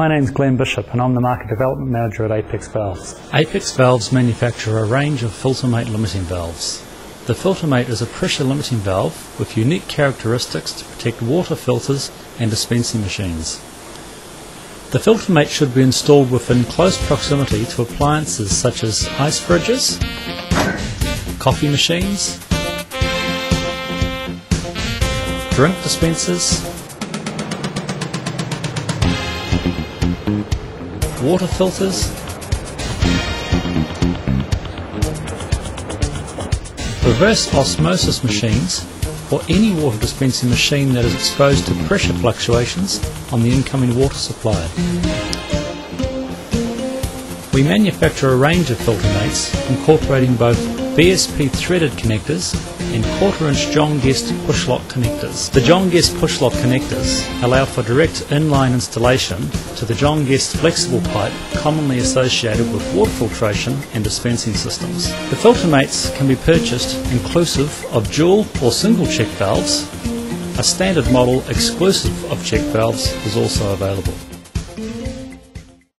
My name's Glenn Bishop and I'm the Market Development Manager at Apex Valves. Apex Valves manufacture a range of Filtamate limiting valves. The Filtamate is a pressure limiting valve with unique characteristics to protect water filters and dispensing machines. The Filtamate should be installed within close proximity to appliances such as ice fridges, coffee machines, drink dispensers, water filters, reverse osmosis machines, or any water dispensing machine that is exposed to pressure fluctuations on the incoming water supply. We manufacture a range of filter mates incorporating both BSP threaded connectors and quarter inch John Guest push lock connectors. The John Guest push lock connectors allow for direct inline installation to the John Guest flexible pipe commonly associated with water filtration and dispensing systems. The Filtamates can be purchased inclusive of dual or single check valves. A standard model exclusive of check valves is also available.